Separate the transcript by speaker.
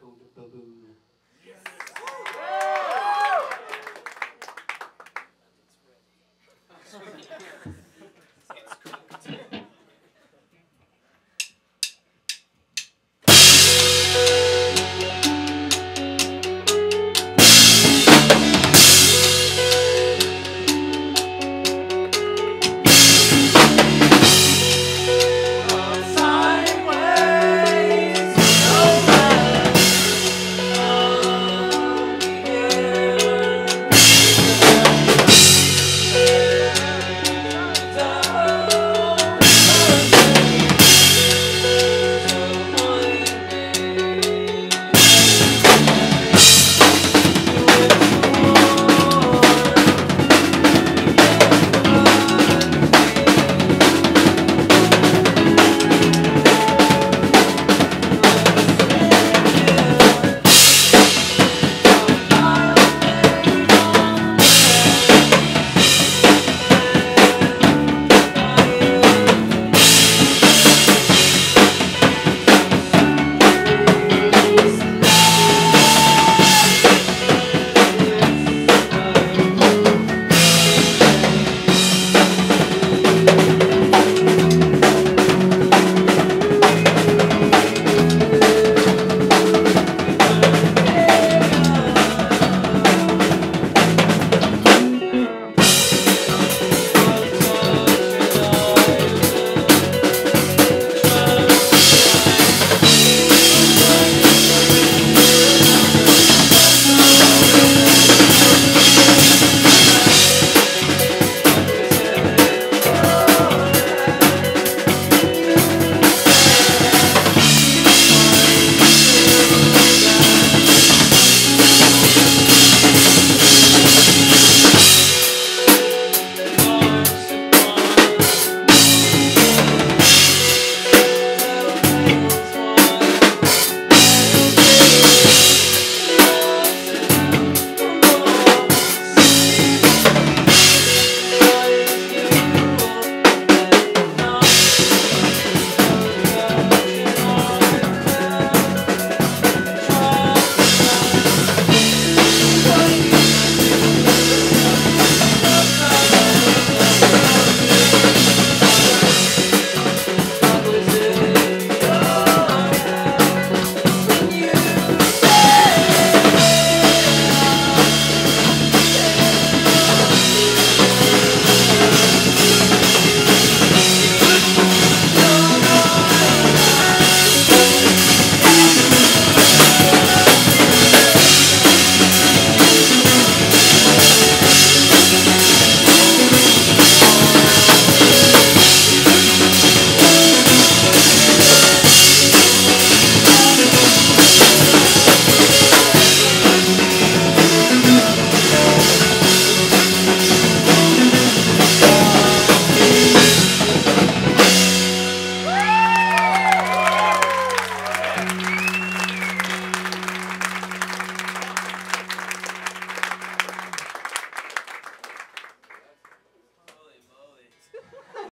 Speaker 1: called a baboon.
Speaker 2: Yes.